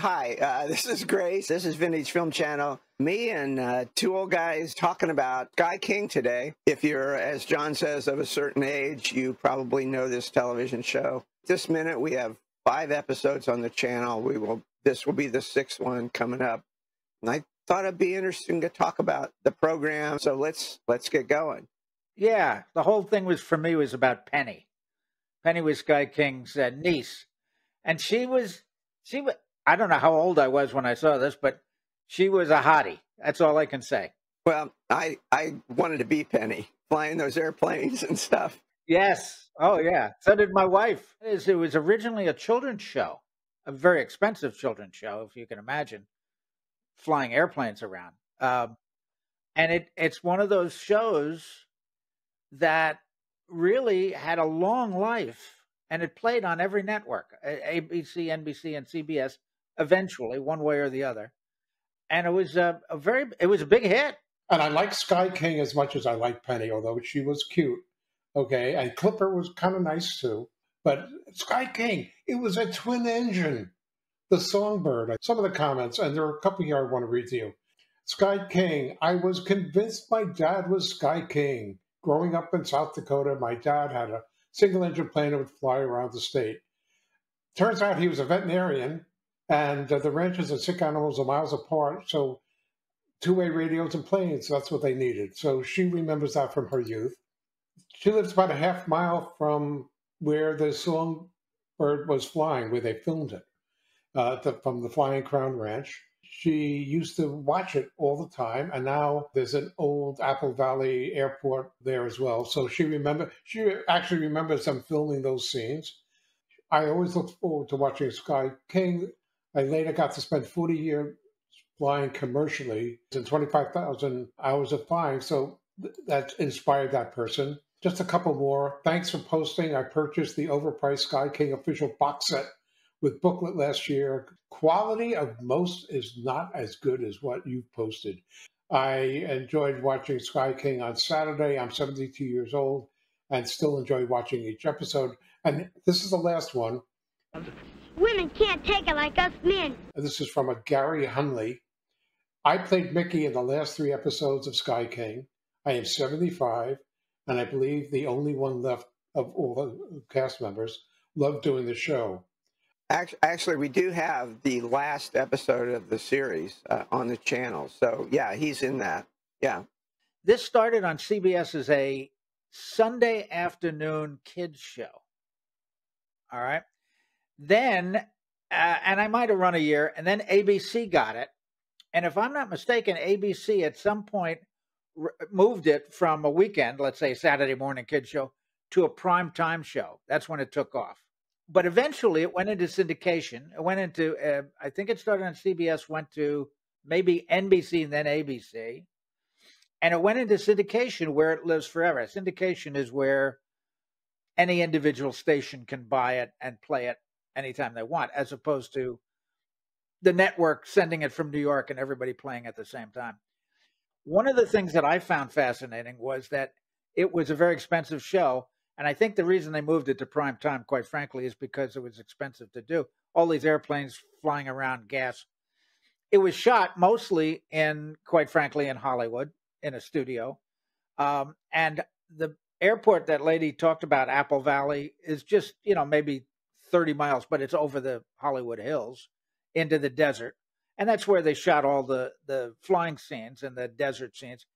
hi. Uh, this is Grace. This is Vintage Film Channel. Me and uh, two old guys talking about Sky King today. If you're, as John says, of a certain age, you probably know this television show. This minute, we have five episodes on the channel. We will. This will be the sixth one coming up. And I thought it'd be interesting to talk about the program. So let's let's get going. Yeah, the whole thing was for me was about Penny. Penny was Sky King's uh, niece, and she was she was. I don't know how old I was when I saw this, but she was a hottie. That's all I can say. Well, I I wanted to be Penny, flying those airplanes and stuff. Yes. Oh, yeah. So did my wife. It was originally a children's show, a very expensive children's show, if you can imagine, flying airplanes around. Um, and it it's one of those shows that really had a long life and it played on every network ABC, NBC, and CBS eventually, one way or the other. And it was a, a very, it was a big hit. And I like Sky King as much as I like Penny, although she was cute. Okay. And Clipper was kind of nice too. But Sky King, it was a twin engine. The Songbird, some of the comments, and there are a couple here I want to read to you. Sky King, I was convinced my dad was Sky King. Growing up in South Dakota, my dad had a single engine plane that would fly around the state. Turns out he was a veterinarian, and uh, the ranches and sick animals are miles apart. So, two way radios and planes, that's what they needed. So, she remembers that from her youth. She lives about a half mile from where the songbird was flying, where they filmed it, uh, the, from the Flying Crown Ranch she used to watch it all the time and now there's an old apple valley airport there as well so she remember she actually remembers them filming those scenes i always look forward to watching sky king i later got to spend 40 years flying commercially and 25000 hours of flying so that inspired that person just a couple more thanks for posting i purchased the overpriced sky king official box set with booklet last year. Quality of most is not as good as what you've posted. I enjoyed watching Sky King on Saturday. I'm 72 years old and still enjoy watching each episode. And this is the last one. Women can't take it like us men. This is from a Gary Hunley. I played Mickey in the last three episodes of Sky King. I am 75, and I believe the only one left of all the cast members. Love doing the show. Actually, we do have the last episode of the series uh, on the channel. So, yeah, he's in that. Yeah. This started on CBS as a Sunday afternoon kids show. All right. Then, uh, and I might have run a year, and then ABC got it. And if I'm not mistaken, ABC at some point r- moved it from a weekend, let's say Saturday morning kids show, to a prime time show. That's when it took off but eventually it went into syndication. It went into, uh, I think it started on CBS, went to maybe NBC and then ABC. And it went into syndication where it lives forever. Syndication is where any individual station can buy it and play it anytime they want, as opposed to the network sending it from New York and everybody playing at the same time. One of the things that I found fascinating was that it was a very expensive show and I think the reason they moved it to prime time, quite frankly, is because it was expensive to do. All these airplanes flying around gas. It was shot mostly in, quite frankly, in Hollywood in a studio. Um, and the airport that lady talked about, Apple Valley, is just, you know, maybe 30 miles, but it's over the Hollywood Hills into the desert. And that's where they shot all the, the flying scenes and the desert scenes.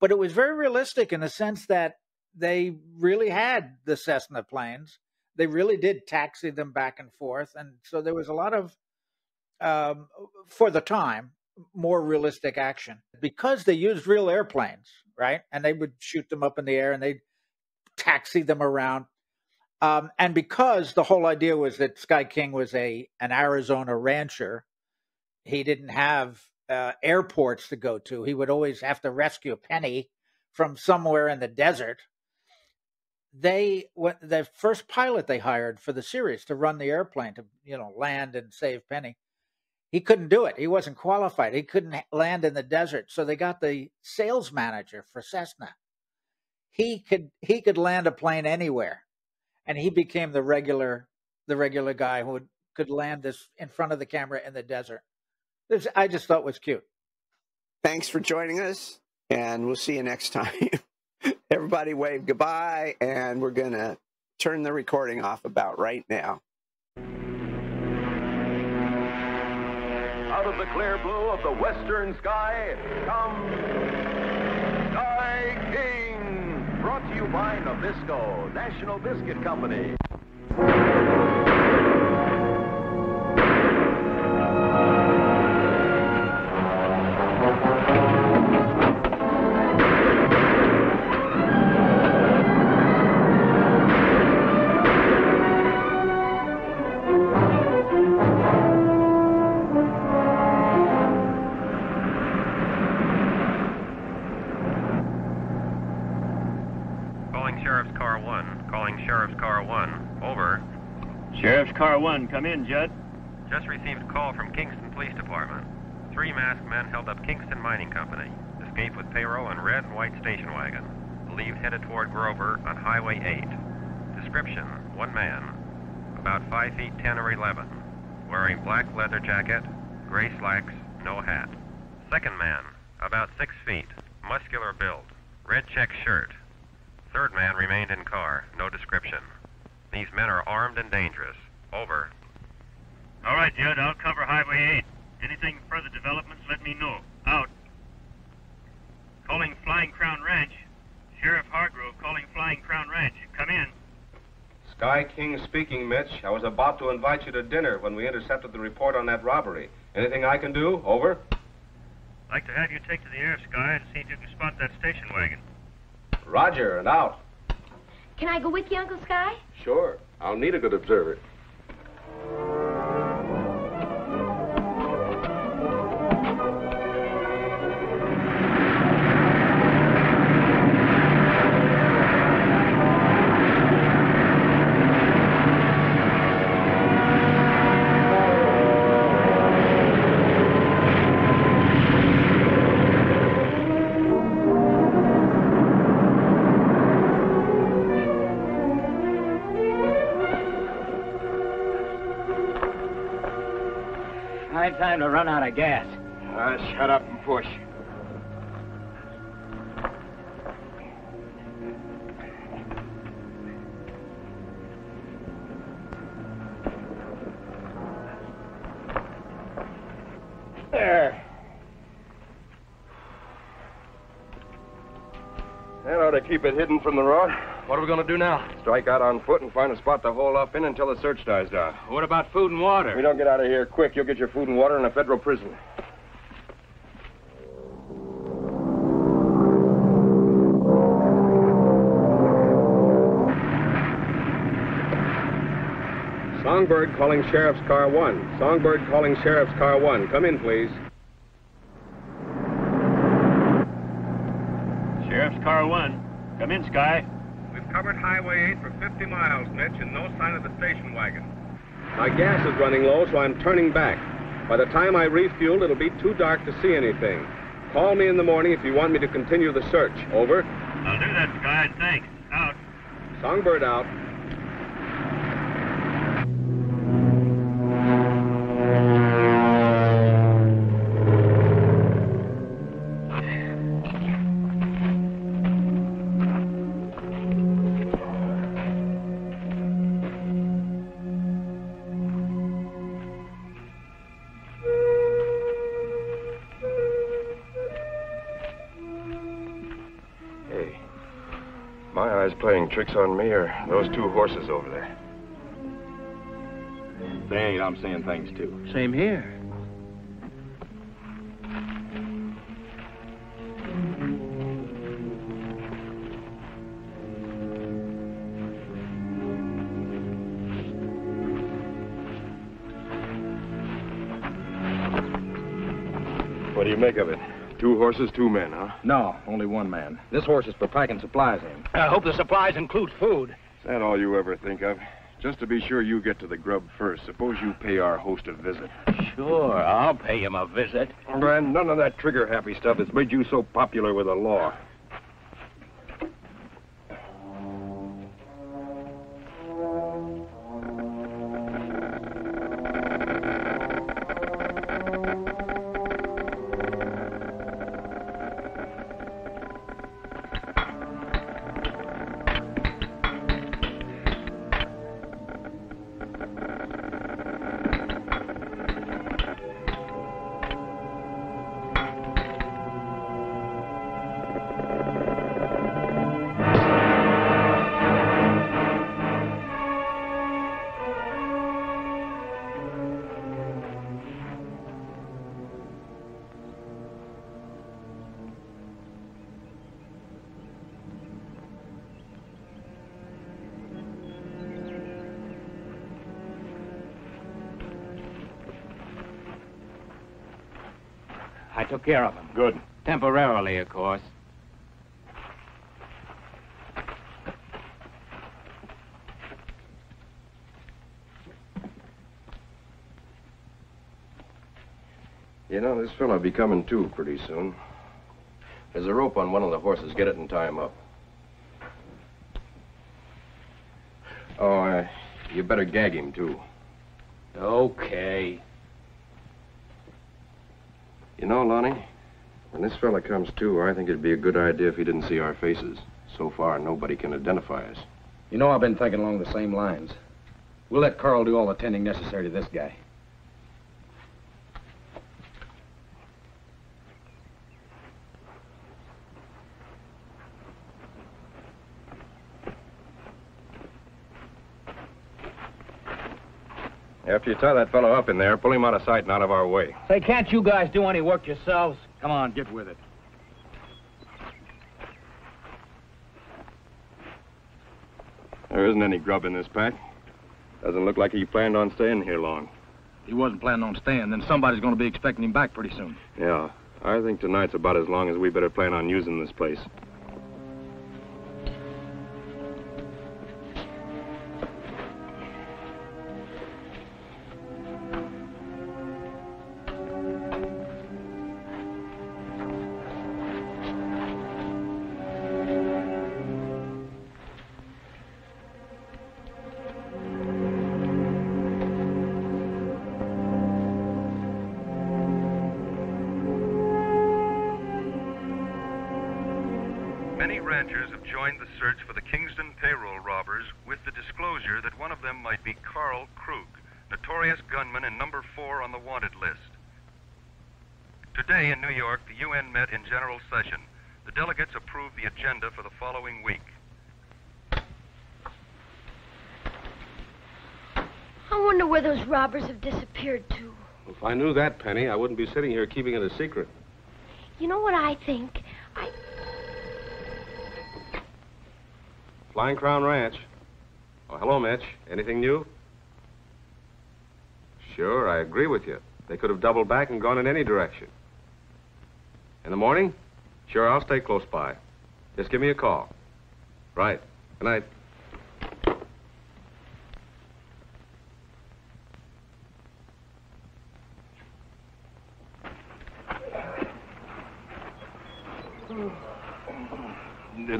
But it was very realistic in the sense that they really had the Cessna planes. They really did taxi them back and forth, and so there was a lot of, um, for the time, more realistic action because they used real airplanes, right? And they would shoot them up in the air and they'd taxi them around. Um, and because the whole idea was that Sky King was a an Arizona rancher, he didn't have uh, airports to go to. He would always have to rescue Penny from somewhere in the desert they the first pilot they hired for the series to run the airplane to you know land and save Penny, he couldn't do it. He wasn't qualified. He couldn't land in the desert. So they got the sales manager for Cessna. He could he could land a plane anywhere, and he became the regular the regular guy who would could land this in front of the camera in the desert. This, I just thought was cute. Thanks for joining us, and we'll see you next time. Everybody wave goodbye, and we're going to turn the recording off about right now. Out of the clear blue of the western sky comes Sky King, brought to you by Nabisco, National Biscuit Company. Car 1, come in, Judd. Just received a call from Kingston Police Department. Three masked men held up Kingston Mining Company. Escaped with payroll and red and white station wagon. Believed headed toward Grover on Highway 8. Description, one man. About 5 feet 10 or 11. Wearing black leather jacket, gray slacks, no hat. Second man, about 6 feet. Muscular build. Red check shirt. Third man remained in car. No description. These men are armed and dangerous. Over. All right, Judd, I'll cover Highway 8. Anything further developments, let me know. Out. Calling Flying Crown Ranch. Sheriff Hargrove calling Flying Crown Ranch. Come in. Sky King speaking, Mitch. I was about to invite you to dinner when we intercepted the report on that robbery. Anything I can do? Over. I'd like to have you take to the air, Sky, and see if you can spot that station wagon. Roger, and out. Can I go with you, Uncle Sky? Sure. I'll need a good observer. Time to run out of gas. Ah, shut up and push. There. That ought to keep it hidden from the road. What are we going to do now? Strike out on foot and find a spot to hole up in until the search dies down. What about food and water? If we don't get out of here quick, you'll get your food and water in a federal prison. Songbird calling Sheriff's Car 1. Songbird calling Sheriff's Car 1. Come in, please. Sheriff's Car 1. Come in, Sky. We've covered Highway 8 for 50 miles, Mitch, and no sign of the station wagon. My gas is running low, so I'm turning back. By the time I refuel, it'll be too dark to see anything. Call me in the morning if you want me to continue the search. Over. I'll do that, Sky, and thanks. Out. Songbird out. Tricks on me or those two horses over there? They ain't. I'm seeing things too. Same here. What do you make of it? Two horses, two men, huh? No, only one man. This horse is for packing supplies in. I hope the supplies include food. Is that all you ever think of? Just to be sure you get to the grub first, suppose you pay our host a visit. Sure, I'll pay him a visit. Oh, and none of that trigger happy stuff that's made you so popular with the law. Took care of him. Good. Temporarily, of course. You know, this fellow'll be coming too pretty soon. There's a rope on one of the horses. Get it and tie him up. Oh, uh, you better gag him, too. Okay. Know, Lonnie, when this fella comes to, I think it'd be a good idea if he didn't see our faces. So far, nobody can identify us. You know, I've been thinking along the same lines. We'll let Carl do all the tending necessary to this guy. After you tie that fellow up in there, pull him out of sight and out of our way. Say, can't you guys do any work yourselves? Come on, get with it. There isn't any grub in this pack. Doesn't look like he planned on staying here long. He wasn't planning on staying, then somebody's going to be expecting him back pretty soon. Yeah, I think tonight's about as long as we better plan on using this place. Ranchers have joined the search for the Kingston payroll robbers with the disclosure that one of them might be Carl Krug, notorious gunman and number four on the wanted list. Today in New York, the UN met in general session. The delegates approved the agenda for the following week. I wonder where those robbers have disappeared to. If I knew that, Penny, I wouldn't be sitting here keeping it a secret. You know what I think? I Flying Crown Ranch. Oh, hello, Mitch. Anything new? Sure, I agree with you. They could have doubled back and gone in any direction. In the morning? Sure, I'll stay close by. Just give me a call. Right. Good night.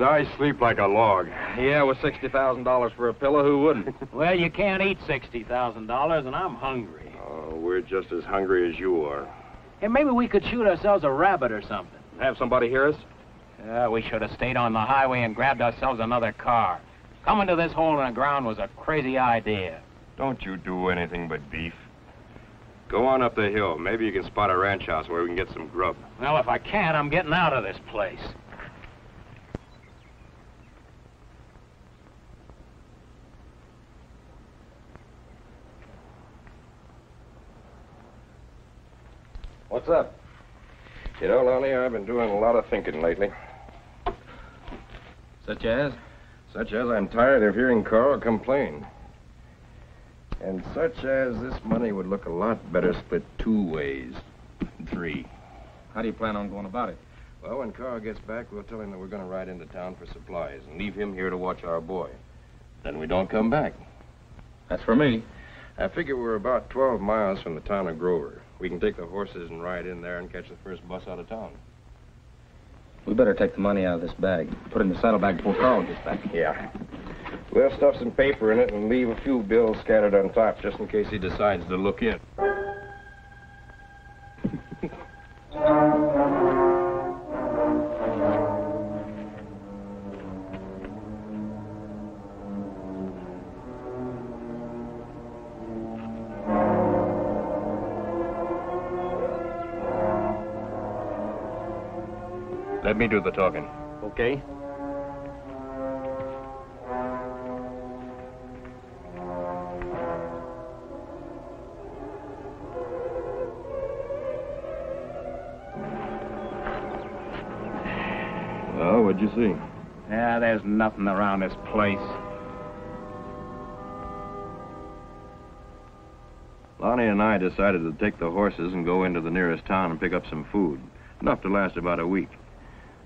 I sleep like a log? Yeah, with $60,000 for a pillow, who wouldn't? Well, you can't eat $60,000, and I'm hungry. Oh, we're just as hungry as you are. Hey, maybe we could shoot ourselves a rabbit or something. Have somebody hear us? Yeah, we should have stayed on the highway and grabbed ourselves another car. Coming to this hole in the ground was a crazy idea. Don't you do anything but beef. Go on up the hill. Maybe you can spot a ranch house where we can get some grub. Well, if I can't, I'm getting out of this place. What's up? You know, Lonnie, I've been doing a lot of thinking lately. Such as? Such as I'm tired of hearing Carl complain. And such as this money would look a lot better split two ways. Three. How do you plan on going about it? Well, when Carl gets back, we'll tell him that we're going to ride into town for supplies and leave him here to watch our boy. Then we don't come back. That's for me. I figure we're about 12 miles from the town of Grover. We can take the horses and ride in there and catch the first bus out of town. We better take the money out of this bag. Put it in the saddlebag before Carl gets back. Yeah. We'll stuff some paper in it and leave a few bills scattered on top just in case he decides to look in. Let me do the talking. Okay. Well, what'd you see? Yeah, there's nothing around this place. Lonnie and I decided to take the horses and go into the nearest town and pick up some food. Enough to last about a week.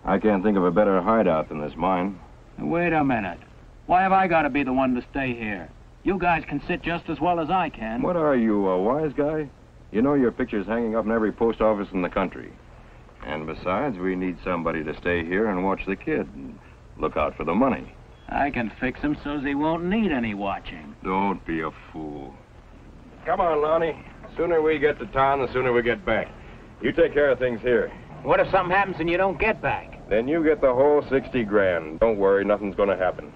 I can't think of a better hideout than this mine. Wait a minute. Why have I got to be the one to stay here? You guys can sit just as well as I can. What are you, a wise guy? You know your picture's hanging up in every post office in the country. And besides, we need somebody to stay here and watch the kid and look out for the money. I can fix him so's he won't need any watching. Don't be a fool. Come on, Lonnie. Sooner we get to town, the sooner we get back. You take care of things here. What if something happens and you don't get back? Then you get the whole 60 grand. Don't worry, nothing's gonna happen.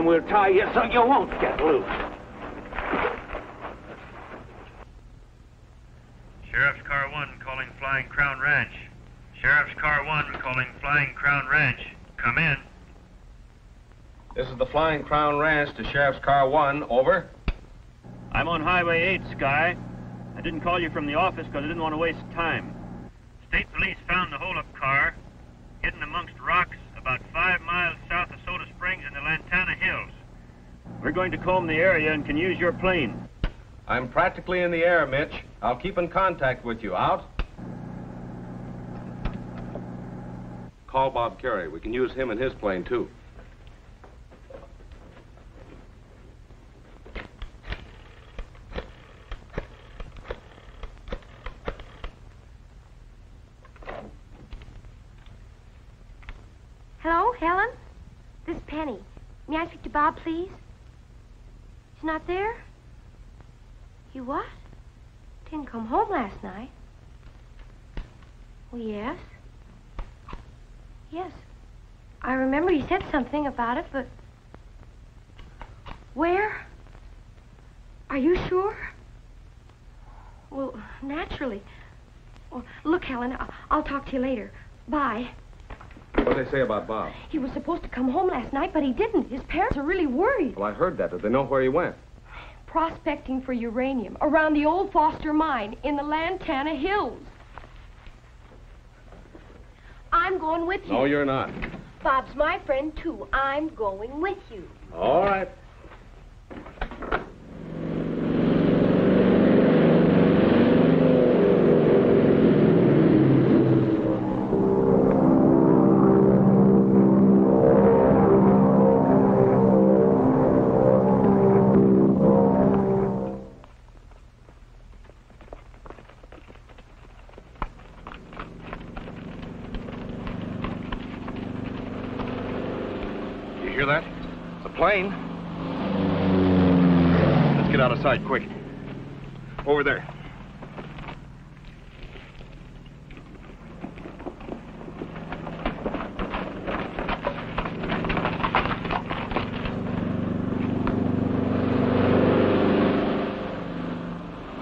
Time we'll tie you so you won't get loose. Sheriff's Car 1 calling Flying Crown Ranch. Sheriff's Car 1 calling Flying Crown Ranch. Come in. This is the Flying Crown Ranch to Sheriff's Car 1. Over. I'm on Highway 8, Sky. I didn't call you from the office because I didn't want to waste time. State police found the holdup car hidden amongst rocks about five miles south of Soda Springs in the Lantana Hills. We're going to comb the area and can use your plane. I'm practically in the air, Mitch. I'll keep in contact with you. Out. Call Bob Carey. We can use him and his plane, too. Hello, Helen? This is Penny. May I speak to Bob, please? He's not there? He what? Didn't come home last night. Well, yes. Yes. I remember he said something about it, but. Where? Are you sure? Well, naturally. Well, look, Helen, I'll talk to you later. Bye. What did they say about Bob? He was supposed to come home last night, but he didn't. His parents are really worried. Well, I heard that. Did they know where he went? Prospecting for uranium around the old Foster mine in the Lantana Hills. I'm going with you. No, you're not. Bob's my friend, too. I'm going with you. All right. Let's get out of sight, quick. Over there.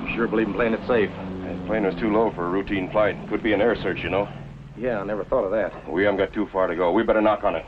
You sure believe in playing it safe? That plane was too low for a routine flight. Could be an air search, you know. Yeah, I never thought of that. We haven't got too far to go. We better knock on it.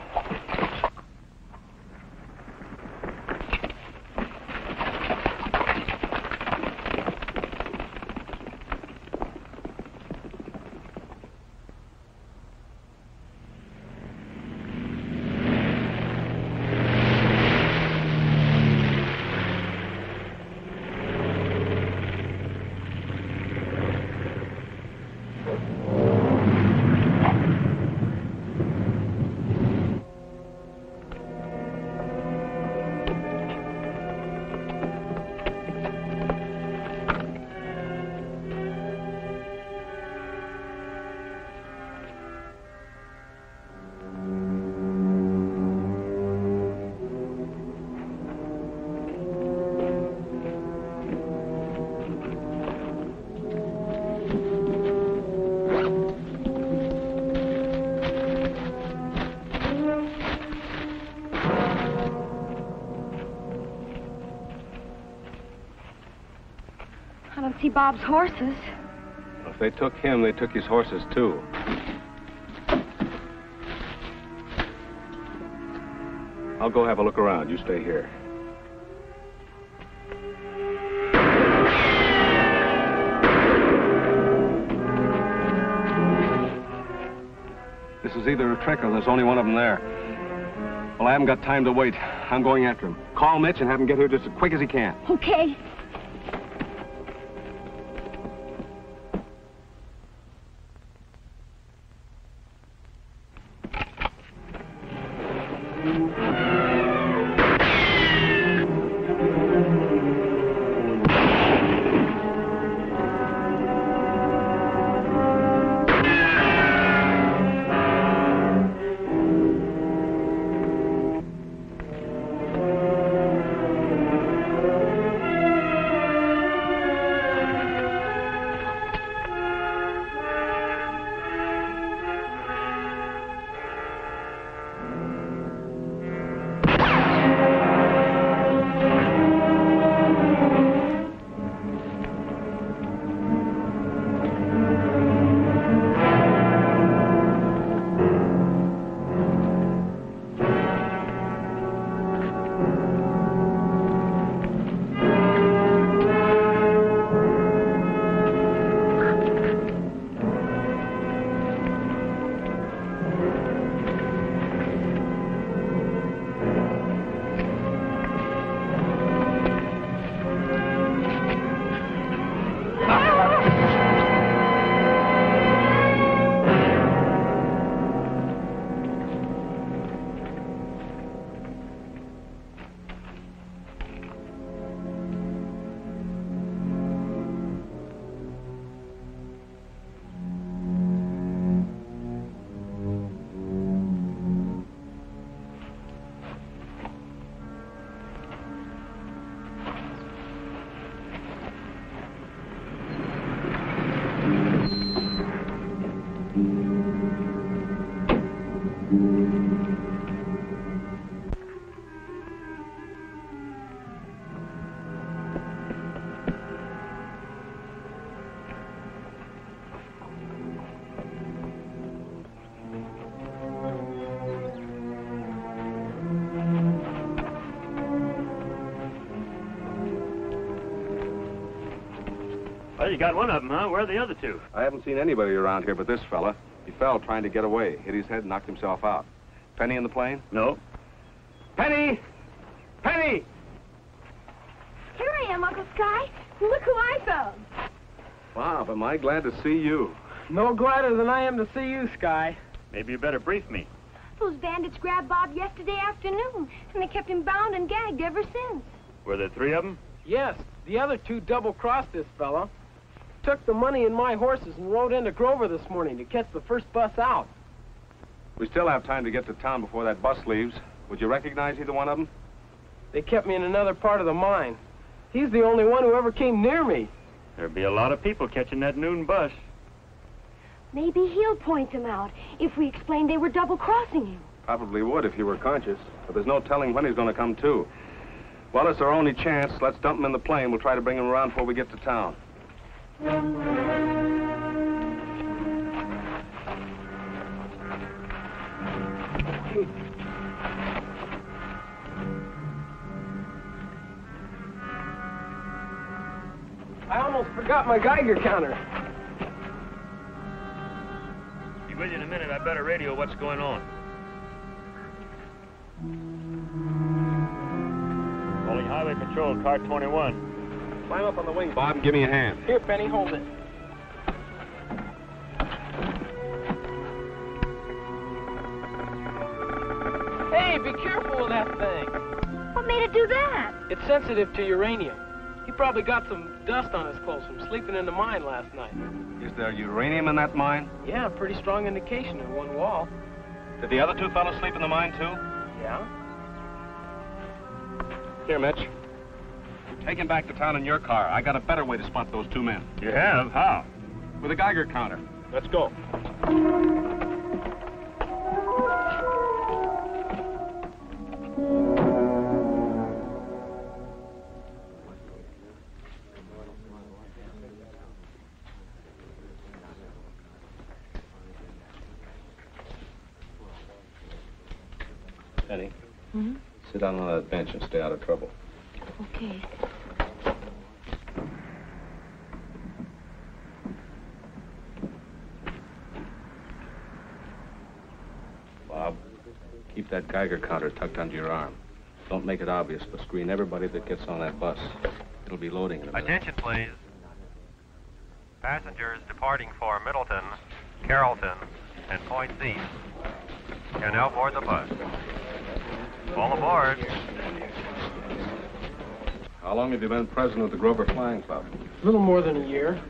Don't see Bob's horses. Well, If they took him, they took his horses, too. I'll go have a look around. You stay here. This is either a trick or there's only one of them there. Well, I haven't got time to wait. I'm going after him. Call Mitch and have him get here just as quick as he can. Okay. Well, you got one of them, huh? Where are the other two? I haven't seen anybody around here but this fella. He fell trying to get away, hit his head, knocked himself out. Penny in the plane? No. Penny! Penny! Here I am, Uncle Sky. Look who I found. Bob, am I glad to see you. No gladder than I am to see you, Sky. Maybe you better brief me. Those bandits grabbed Bob yesterday afternoon, and they kept him bound and gagged ever since. Were there three of them? Yes, the other two double-crossed this fellow. Took the money and my horses and rode into Grover this morning to catch the first bus out. We still have time to get to town before that bus leaves. Would you recognize either one of them? They kept me in another part of the mine. He's the only one who ever came near me. There'd be a lot of people catching that noon bus. Maybe he'll point them out if we explain they were double-crossing him. Probably would if he were conscious, but there's no telling when he's going to come to. Well, it's our only chance. Let's dump him in the plane. We'll try to bring him around before we get to town. I almost forgot my Geiger counter. Be with you in a minute. I better radio what's going on. Calling Highway Patrol, car 21. Climb up on the wing, Bob, and give me a hand. Here, Penny, hold it. Hey, be careful with that thing. What made it do that? It's sensitive to uranium. He probably got some dust on his clothes from sleeping in the mine last night. Is there uranium in that mine? Yeah, pretty strong indication in one wall. Did the other two fellows sleep in the mine, too? Yeah? Here, Mitch. Take him back to town in your car. I got a better way to spot those two men. You have? How? With a Geiger counter. Let's go. Penny, mm -hmm. sit down on that bench and stay out of trouble. Okay. Geiger counter tucked under your arm. Don't make it obvious, but screen everybody that gets on that bus. It'll be loading in a minute. Attention, please. Passengers departing for Middleton, Carrollton, and Point C can now board the bus. All aboard. How long have you been president of the Grover Flying Club? A little more than a year.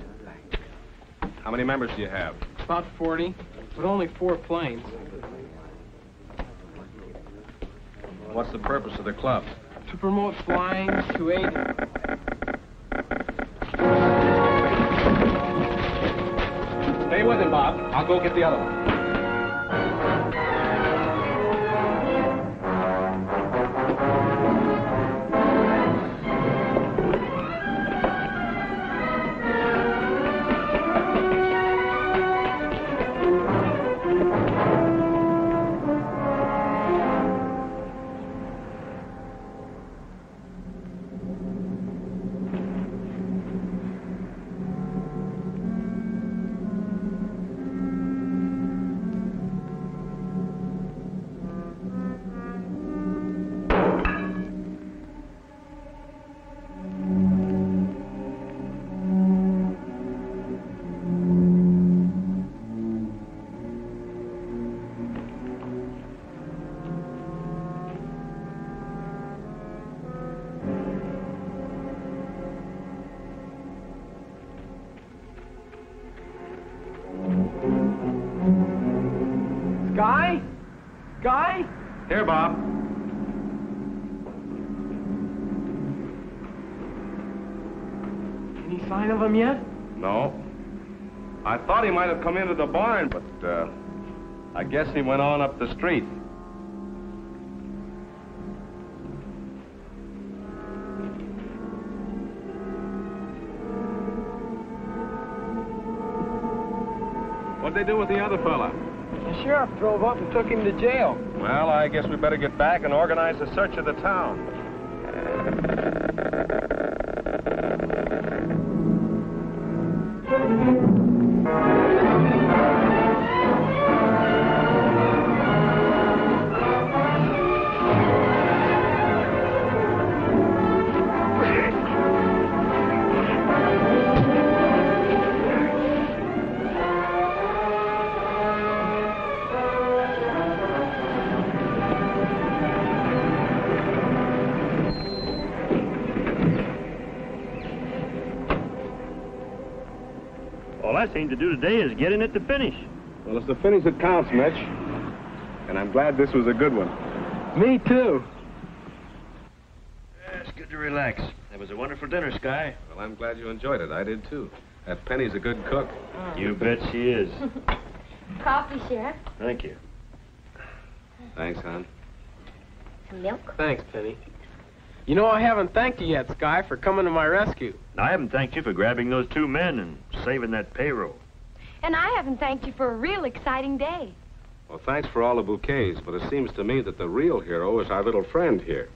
How many members do you have? About 40, but only four planes. What's the purpose of the club? To promote flying, to aid... Stay with him, Bob. I'll go get the other one. Thought he might have come into the barn, but uh, I guess he went on up the street. What'd they do with the other fella? The sheriff drove up and took him to jail. Well, I guess we better get back and organize a search of the town. Do today is getting it to finish. Well, it's the finish that counts, Mitch. And I'm glad this was a good one. Me too. Yeah, It's good to relax. It was a wonderful dinner, Sky. Well, I'm glad you enjoyed it. I did, too. That Penny's a good cook. You bet she is. Coffee, Sheriff. Thank you. Thanks, hon. Some milk. Thanks, Penny. You know, I haven't thanked you yet, Sky, for coming to my rescue. I haven't thanked you for grabbing those two men and saving that payroll. And I haven't thanked you for a real exciting day. Well, thanks for all the bouquets, but it seems to me that the real hero is our little friend here.